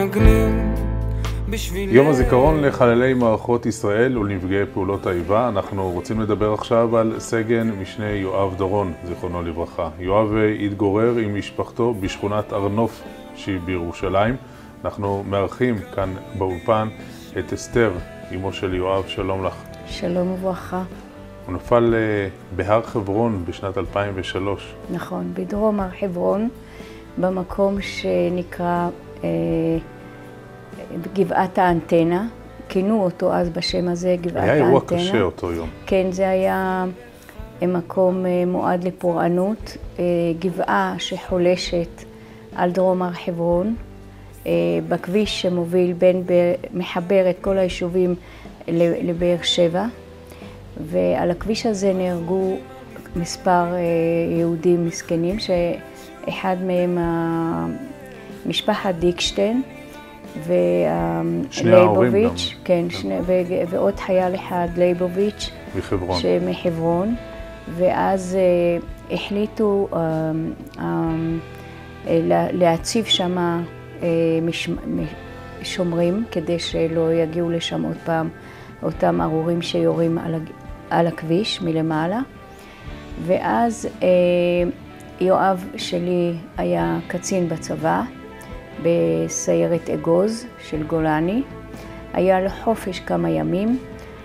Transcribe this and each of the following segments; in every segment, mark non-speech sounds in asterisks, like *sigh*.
מנגנים בשבילך. יום הזיכרון לחללי מערכות ישראל ולנפגעי פעולות האיבה. אנחנו רוצים לדבר עכשיו על סגן משנה יואב דורון, זיכרונו לברכה. יואב התגורר עם משפחתו בשכונת הר נוף שהיא בירושלים. אנחנו מארחים כאן באולפן את אסתר, אמו של יואב, שלום לך. שלום וברכה. הוא נפל אה, בהר חברון בשנת 2003. נכון, בדרום הר חברון, במקום שנקרא אה, גבעת האנטנה. כינו אותו אז בשם הזה, גבעת האנטנה. היה אירוע קשה אותו יום. כן, זה היה אה, מקום אה, מועד לפורענות, אה, גבעה שחולשת על דרום הר חברון, אה, בכביש שמוביל בין, מחבר את כל היישובים לבאר שבע. ועל הכביש הזה נהרגו מספר אה, יהודים מסכנים, שאחד מהם משפחת דיקשטיין ולייבוביץ', כן, כן. שני, ו, ועוד חייל אחד, לייבוביץ', מחברון, מחברון, ואז אה, החליטו אה, אה, להציב שם אה, מש, שומרים כדי שלא יגיעו לשם עוד פעם אותם ארורים שיורים על, על הכביש מלמעלה. ואז אה, יואב שלי היה קצין בצבא, בסיירת אגוז של גולני. היה לו חופש כמה ימים.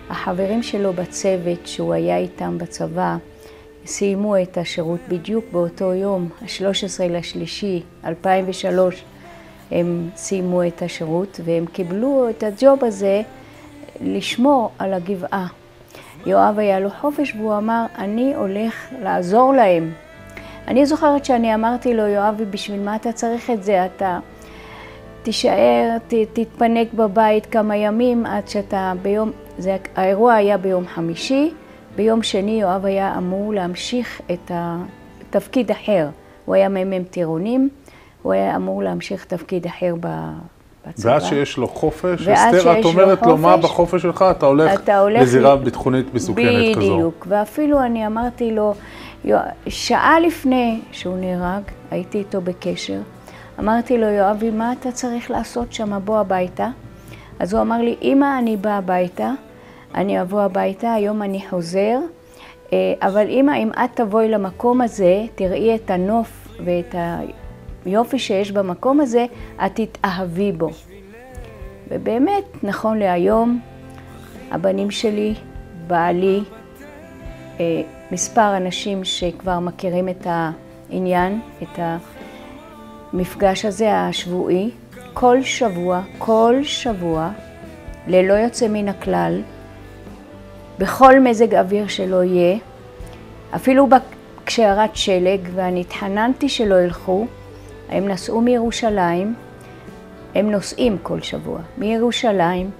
החברים שלו בצוות שהוא היה איתם בצבא סיימו את השירות בדיוק באותו יום, ה-13 לשלישי 2003, הם סיימו את השירות והם קיבלו את הג'וב הזה לשמור על הגבעה. יואב היה לו חופש והוא אמר, אני הולך לעזור להם. אני זוכרת שאני אמרתי לו, יואב, בשביל מה אתה צריך את זה? אתה תישאר, ת, תתפנק בבית כמה ימים עד שאתה ביום, זה, האירוע היה ביום חמישי, ביום שני יואב היה אמור להמשיך את התפקיד אחר. הוא היה מ"מ טירונים, הוא היה אמור להמשיך תפקיד אחר ב... בצבא. ואז שיש לו חופש, אסתר, את אומרת לו, מה בחופש שלך? אתה הולך, אתה הולך לזירה ביטחונית מסוכנת בדיוק. כזו. בדיוק, ואפילו אני אמרתי לו, שעה לפני שהוא נהרג, הייתי איתו בקשר, אמרתי לו, יואבי, מה אתה צריך לעשות שם? בוא הביתה. אז הוא אמר לי, אמא, אני בא הביתה, אני אבוא הביתה, היום אני חוזר, אה, אבל אמא, אם את תבואי למקום הזה, תראי את הנוף ואת ה... יופי שיש במקום הזה, את תתאהבי בו. ובאמת, נכון להיום, הבנים שלי, בעלי, אה, מספר אנשים שכבר מכירים את העניין, את המפגש הזה השבועי, כל שבוע, כל שבוע, ללא יוצא מן הכלל, בכל מזג אוויר שלא יהיה, אפילו כשירד שלג, ואני התחננתי שלא ילכו, הם נסעו מירושלים, הם נוסעים כל שבוע, מירושלים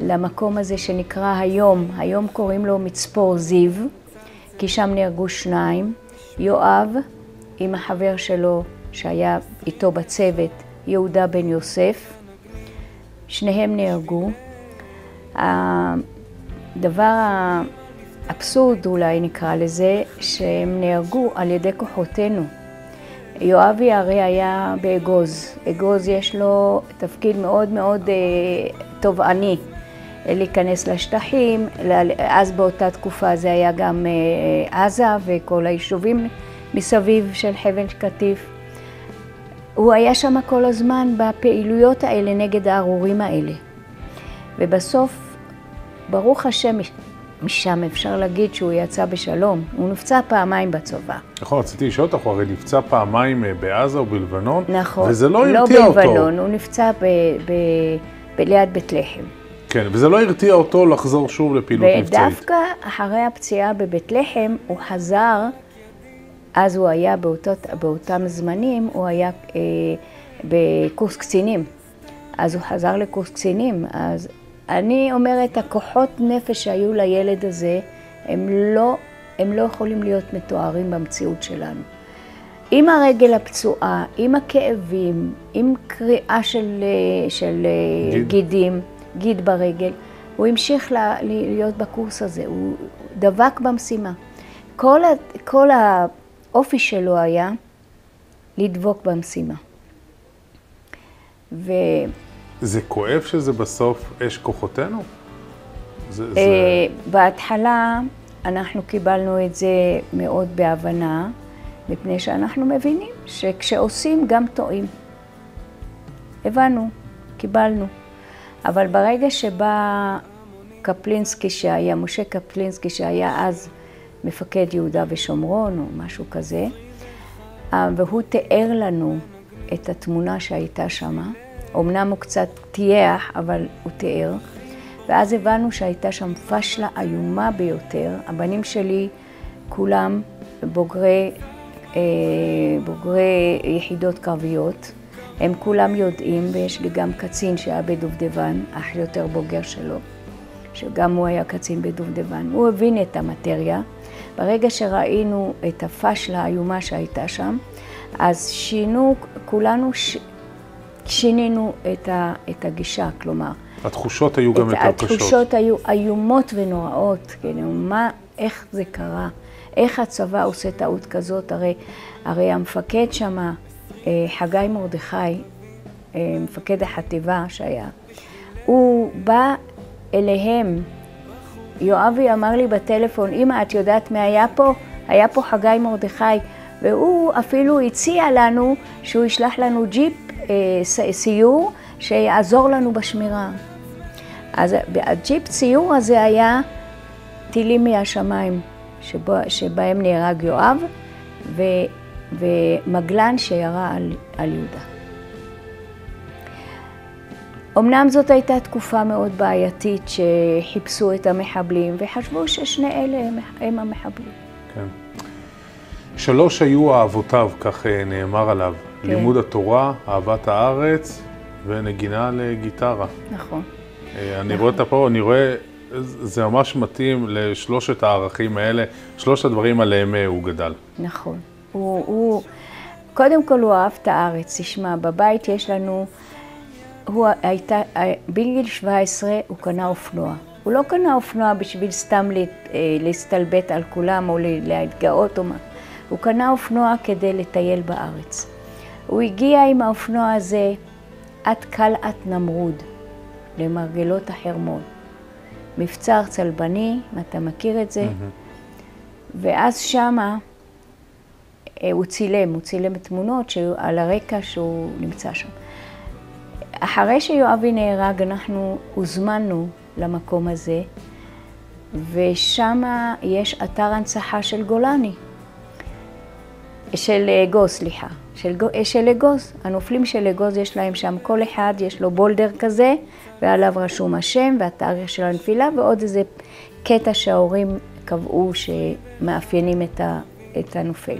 למקום הזה שנקרא היום, היום קוראים לו מצפור זיו, כי שם נהרגו שניים, יואב עם החבר שלו שהיה איתו בצוות, יהודה בן יוסף, שניהם נהרגו. הדבר האבסורד אולי נקרא לזה, שהם נהרגו על ידי כוחותינו. יואבי הרי היה באגוז. אגוז יש לו תפקיד מאוד מאוד אה, תובעני. להיכנס לשטחים, אז באותה תקופה זה היה גם אה, עזה וכל היישובים מסביב של חבל קטיף. הוא היה שם כל הזמן בפעילויות האלה נגד הארורים האלה. ובסוף, ברוך השם, משם אפשר להגיד שהוא יצא בשלום. הוא נפצע פעמיים בצבא. נכון, רציתי לשאול אותך, הוא הרי נפצע פעמיים אה, בעזה או בלבנון, נכון, וזה לא הרתיע לא אותו. לא בלבנון, הוא נפצע ב, ב, ב, ליד בית לחם. כן, וזה לא הרתיע אותו לחזור שוב לפעילות מבצעית. ודווקא אחרי הפציעה בבית לחם, הוא חזר, אז הוא היה באותות, באותם זמנים, הוא היה אה, בקורס קצינים. אז הוא חזר לקורס קצינים, אז אני אומרת, הכוחות נפש שהיו לילד הזה, הם לא, הם לא יכולים להיות מתוארים במציאות שלנו. עם הרגל הפצועה, עם הכאבים, עם קריאה של, של גיד. גידים, גיד ברגל, הוא המשיך לה, להיות בקורס הזה, הוא דבק במשימה. כל, ה, כל האופי שלו היה לדבוק במשימה. ו... זה כואב שזה בסוף אש כוחותינו? זה, זה... אה, בהתחלה אנחנו קיבלנו את זה מאוד בהבנה, מפני שאנחנו מבינים שכשעושים גם טועים. הבנו, קיבלנו. אבל ברגע שבא קפלינסקי שהיה, משה קפלינסקי שהיה אז מפקד יהודה ושומרון או משהו כזה, אה, והוא תיאר לנו את התמונה שהייתה שם. אמנם הוא קצת טייח, אבל הוא תיאר. ואז הבנו שהייתה שם פשלה איומה ביותר. הבנים שלי כולם בוגרי, אה, בוגרי יחידות קרביות. הם כולם יודעים, ויש לי גם קצין שהיה בדובדבן, אח יותר בוגר שלו, שגם הוא היה קצין בדובדבן. הוא הבין את המטריה. ברגע שראינו את הפשלה האיומה שהייתה שם, אז שינו, כולנו ש... שינינו את, ה... את הגישה, כלומר. התחושות היו גם יותר קשות. התחושות היו איומות ונוראות, כאילו, מה, איך זה קרה? איך הצבא עושה טעות כזאת? הרי, הרי המפקד שמה, אה, חגי מרדכי, אה, מפקד החטיבה שהיה, הוא בא אליהם, יואבי אמר לי בטלפון, אמא, את יודעת מי היה פה? היה פה חגי מרדכי, והוא אפילו הציע לנו שהוא ישלח לנו ג'יפ אה, סיור שיעזור לנו בשמירה. אז הג'יפ ציור הזה היה טילים מהשמיים, שבו, שבהם נהרג יואב, ו, ומגלן שירה על, על יהודה. אמנם זאת הייתה תקופה מאוד בעייתית שחיפשו את המחבלים וחשבו ששני אלה הם, הם המחבלים. כן. שלוש היו אהבותיו, כך אה, נאמר עליו. כן. לימוד התורה, אהבת הארץ ונגינה לגיטרה. נכון. אה, אני נכון. רואה את פה, אני רואה, זה ממש מתאים לשלושת הערכים האלה, שלושת הדברים עליהם אה, הוא גדל. נכון. הוא, הוא, קודם כל הוא אהב את הארץ. תשמע, בבית יש לנו, הוא הייתה, בגיל 17 הוא קנה אופנוע. הוא לא קנה אופנוע בשביל סתם להסתלבט על כולם או להתגאות או מה. הוא קנה אופנוע כדי לטייל בארץ. הוא הגיע עם האופנוע הזה עד קלעת נמרוד, למרגלות החרמון. מבצר צלבני, אם אתה מכיר את זה, mm-hmm. ואז שמה אה, הוא צילם, הוא צילם תמונות על הרקע שהוא נמצא שם. אחרי שיואבי נהרג, אנחנו הוזמנו למקום הזה, ושם יש אתר הנצחה של גולני, של אגוז, סליחה, של, של אגוז. הנופלים של אגוז יש להם שם, כל אחד יש לו בולדר כזה, ועליו רשום השם והתאריך של הנפילה, ועוד איזה קטע שההורים קבעו שמאפיינים את, ה, את הנופל.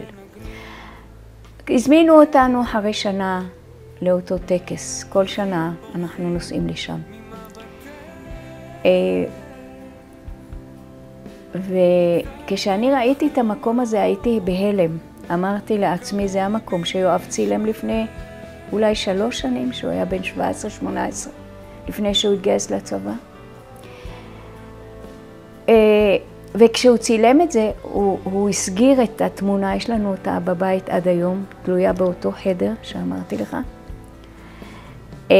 הזמינו אותנו אחרי שנה לאותו טקס. כל שנה אנחנו נוסעים לשם. אה, וכשאני ראיתי את המקום הזה הייתי בהלם. אמרתי לעצמי, זה המקום שיואב צילם לפני אולי שלוש שנים, שהוא היה בן 17-18, לפני שהוא התגייס לצבא. אה, וכשהוא צילם את זה, הוא, הוא הסגיר את התמונה, יש לנו אותה בבית עד היום, תלויה באותו חדר שאמרתי לך. אה,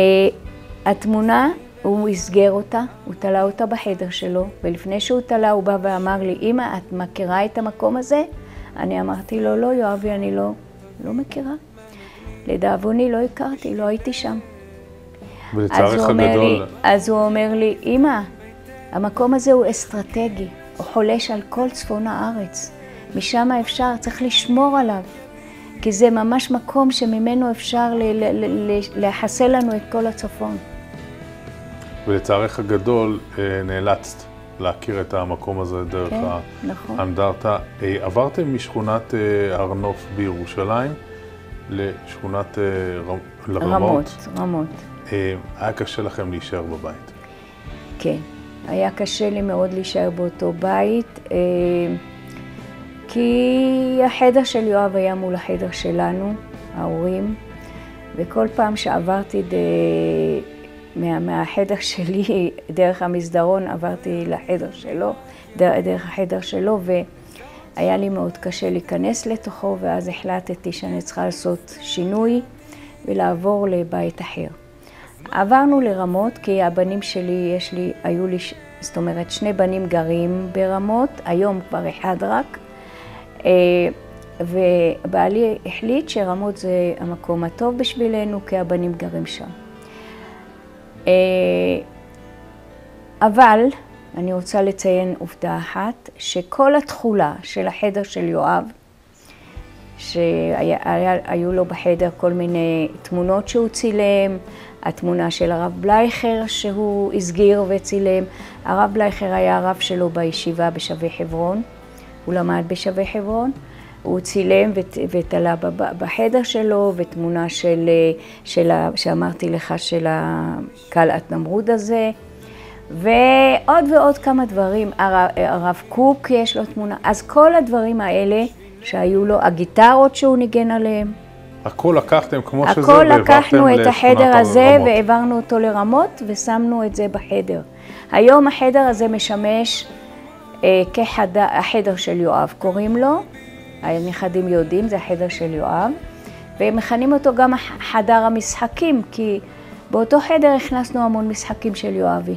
התמונה, הוא הסגר אותה, הוא תלה אותה בחדר שלו, ולפני שהוא תלה הוא בא ואמר לי, אמא, את מכירה את המקום הזה? אני אמרתי לו, לא, יואבי, אני לא, לא מכירה. לדאבוני לא הכרתי, לא הייתי שם. ולצערך הגדול... לי, אז הוא אומר לי, אמא, המקום הזה הוא אסטרטגי, הוא חולש על כל צפון הארץ. משם אפשר, צריך לשמור עליו, כי זה ממש מקום שממנו אפשר לחסל לנו את כל הצפון. ולצערך הגדול אה, נאלצת להכיר את המקום הזה דרך כן, נכון. האנדרטה. אה, עברתם משכונת אה, הר נוף בירושלים לשכונת רמות. רמות, רמות. היה קשה לכם להישאר בבית. כן, היה קשה לי מאוד להישאר באותו בית, כי החדר של יואב היה מול החדר שלנו, ההורים, וכל פעם שעברתי ד... מה, מהחדר שלי, *laughs* דרך המסדרון, עברתי לחדר שלו, דרך, דרך החדר שלו, והיה לי מאוד קשה להיכנס לתוכו, ואז החלטתי שאני צריכה לעשות שינוי ולעבור לבית אחר. עברנו לרמות, כי הבנים שלי, יש לי, היו לי, זאת אומרת, שני בנים גרים ברמות, היום כבר אחד רק. אה, ובעלי החליט שרמות זה המקום הטוב בשבילנו, כי הבנים גרים שם. אה, אבל אני רוצה לציין עובדה אחת, שכל התכולה של החדר של יואב, שהיו לו בחדר כל מיני תמונות שהוא צילם, התמונה של הרב בלייכר שהוא הסגיר וצילם. הרב בלייכר היה הרב שלו בישיבה בשבי חברון, הוא למד בשבי חברון. הוא צילם ותלה בחדר שלו, ותמונה של, של, שאמרתי לך, של הקלעת נמרוד הזה, ועוד ועוד כמה דברים. הרב, הרב קוק יש לו תמונה. אז כל הדברים האלה שהיו לו, הגיטרות שהוא ניגן עליהם. הכל לקחתם כמו הכל שזה, והעברתם לשכונת הכל לקחנו את החדר הזה והעברנו אותו לרמות ושמנו את זה בחדר. היום החדר הזה משמש אה, כחדר של יואב, קוראים לו. הנכדים יודעים, זה החדר של יואב, והם מכנים אותו גם חדר המשחקים, כי באותו חדר הכנסנו המון משחקים של יואבי.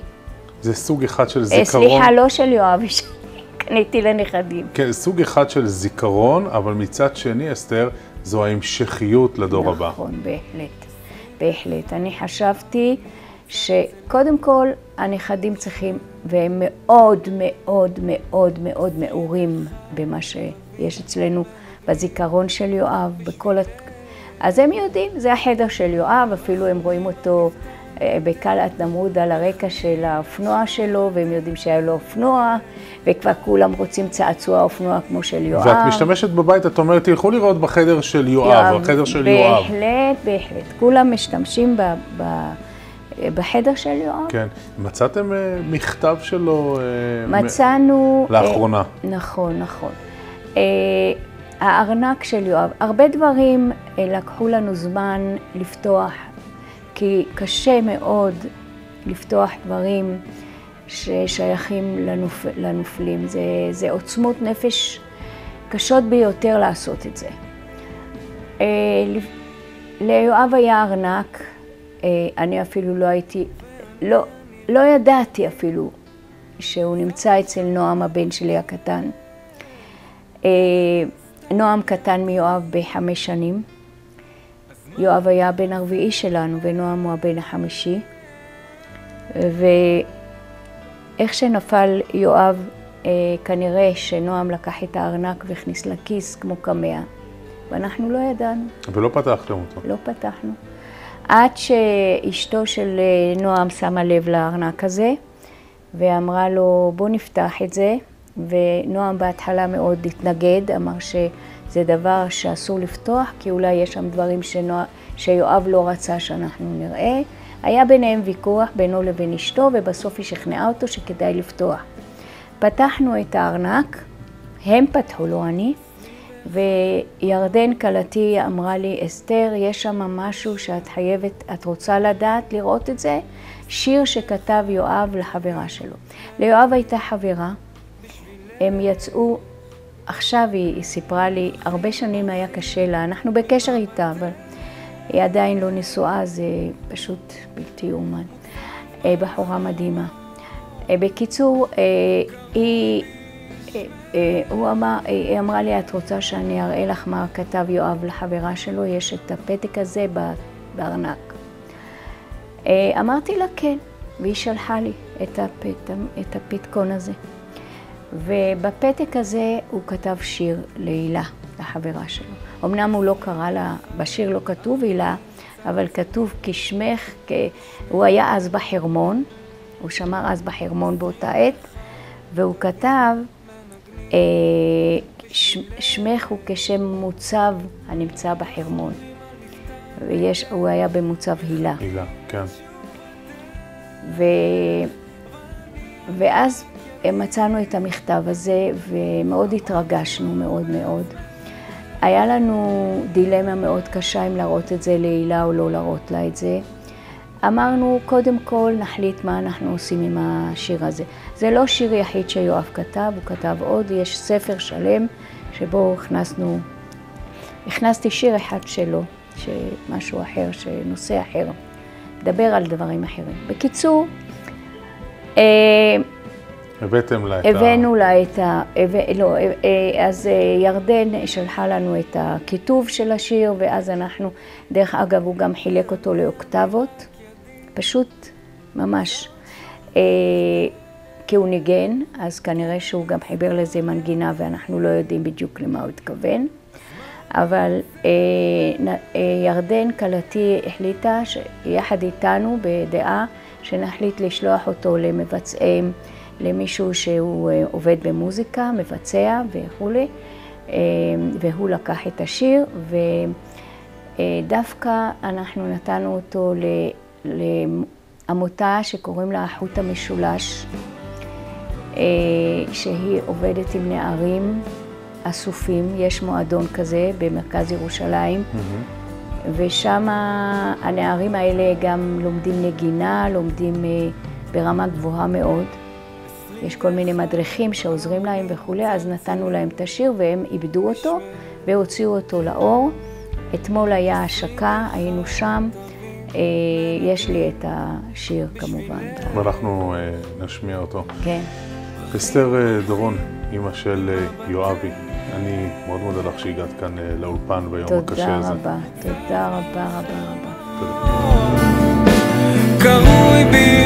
זה סוג אחד של אה, זיכרון. סליחה, לא של יואבי, *laughs* שקניתי לנכדים. כן, סוג אחד של זיכרון, אבל מצד שני, אסתר, זו ההמשכיות לדור הבא. נכון, בהחלט, בהחלט. אני חשבתי שקודם כל הנכדים צריכים, והם מאוד מאוד מאוד מאוד מעורים במה שיש אצלנו בזיכרון של יואב, בכל ה... אז הם יודעים, זה החדר של יואב, אפילו הם רואים אותו אה, בקלעת נמרוד על הרקע של האופנוע שלו, והם יודעים שהיה לו אופנוע, וכבר כולם רוצים צעצוע אופנוע כמו של יואב. ואת משתמשת בבית, את אומרת, תלכו לראות בחדר של יואב, בחדר של יואב. בהחלט, בהחלט. כולם משתמשים ב... ב בחדר של יואב. כן. מצאתם uh, מכתב שלו? Uh, מצאנו... לאחרונה. נכון, נכון. הארנק של יואב, הרבה דברים לקחו לנו זמן לפתוח, כי קשה מאוד לפתוח דברים ששייכים לנופ... לנופלים. זה, זה עוצמות נפש קשות ביותר לעשות את זה. ליואב היה ארנק. אני אפילו לא הייתי, לא, לא ידעתי אפילו שהוא נמצא אצל נועם הבן שלי הקטן. נועם קטן מיואב בחמש שנים. יואב היה הבן הרביעי שלנו ונועם הוא הבן החמישי. ואיך שנפל יואב, כנראה שנועם לקח את הארנק והכניס לכיס כמו קמע, ואנחנו לא ידענו. ולא פתחתם אותו. לא פתחנו. עד שאשתו של נועם שמה לב לארנק הזה, ואמרה לו, בוא נפתח את זה. ונועם בהתחלה מאוד התנגד, אמר שזה דבר שאסור לפתוח, כי אולי יש שם דברים שנוע... שיואב לא רצה שאנחנו נראה. היה ביניהם ויכוח בינו לבין אשתו, ובסוף היא שכנעה אותו שכדאי לפתוח. פתחנו את הארנק, הם פתחו, לא אני, וירדן כלתי אמרה לי, אסתר, יש שם משהו שאת חייבת, את רוצה לדעת, לראות את זה? שיר שכתב יואב לחברה שלו. ליואב הייתה חברה, הם יצאו, עכשיו היא, היא סיפרה לי, הרבה שנים היה קשה לה, אנחנו בקשר איתה, אבל היא עדיין לא נשואה, זה פשוט בלתי יאומן. בחורה מדהימה. בקיצור, היא... הוא אמר, היא אמרה לי, את רוצה שאני אראה לך מה כתב יואב לחברה שלו? יש את הפתק הזה בארנק. אמרתי לה כן, והיא שלחה לי את, הפת, את הפתקון הזה. ובפתק הזה הוא כתב שיר להילה, לחברה שלו. אמנם הוא לא קרא לה, בשיר לא כתוב הילה, אבל כתוב כשמך, כ... הוא היה אז בחרמון, הוא שמר אז בחרמון באותה עת, והוא כתב, אה, שמך הוא כשם מוצב הנמצא בחרמון. ויש, הוא היה במוצב הילה. הילה, כן. ו... ואז מצאנו את המכתב הזה ומאוד התרגשנו, מאוד מאוד. היה לנו דילמה מאוד קשה אם להראות את זה להילה או לא להראות לה את זה. אמרנו, קודם כל נחליט מה אנחנו עושים עם השיר הזה. זה לא שיר יחיד שיואב כתב, הוא כתב עוד, יש ספר שלם שבו הכנסנו, הכנסתי שיר אחד שלו, משהו אחר, נושא אחר, מדבר על דברים אחרים. בקיצור, אה, הבאתם לה את ה... הבאנו לה את ה... לא, אה, אז אה, ירדן שלחה לנו את הכיתוב של השיר, ואז אנחנו, דרך אגב, הוא גם חילק אותו לאוקטבות, פשוט, ממש. כי הוא ניגן, אז כנראה שהוא גם חיבר לזה מנגינה, ואנחנו לא יודעים בדיוק למה הוא התכוון. אבל ירדן כלתי החליטה, יחד איתנו, בדעה, שנחליט לשלוח אותו למבצעים. למישהו שהוא אה, עובד במוזיקה, מבצע וכולי, אה, והוא לקח את השיר, ודווקא אנחנו נתנו אותו לעמותה שקוראים לה החוט המשולש, אה, שהיא עובדת עם נערים אסופים, יש מועדון כזה במרכז ירושלים. Mm-hmm. ושם הנערים האלה גם לומדים נגינה, לומדים ברמה גבוהה מאוד. יש כל מיני מדריכים שעוזרים להם וכולי, אז נתנו להם את השיר והם איבדו אותו והוציאו אותו לאור. אתמול היה השקה, היינו שם. אה, יש לי את השיר כמובן. ואנחנו אה, נשמיע אותו. כן. אסתר אה, דורון, אימא של יואבי, אני מאוד מודה לך שהגעת כאן לאולפן ביום הקשה הזה. תודה רבה, תודה רבה רבה רבה. קרוי בי